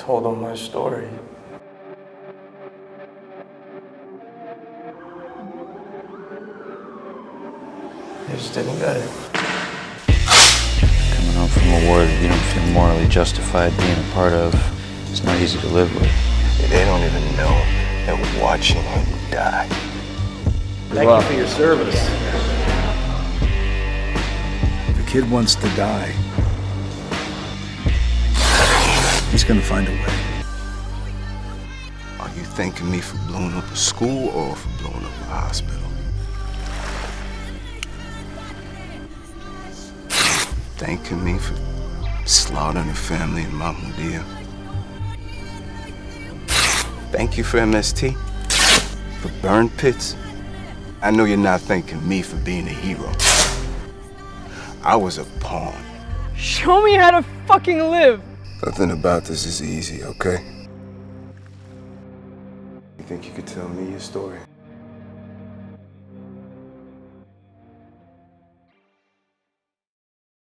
told him my story. He just didn't get it. Coming home from a war that you don't feel morally justified being a part of, it's not easy to live with. They don't even know that we're watching him die. Thank you for your service. The kid wants to die. He's gonna find a way. Are you thanking me for blowing up a school or for blowing up a hospital? Thanking me for slaughtering a family in Mahmoudiya? Thank you for MST? For burn pits? I know you're not thanking me for being a hero. I was a pawn. Show me how to fucking live. Nothing about this is easy, okay? You think you could tell me your story?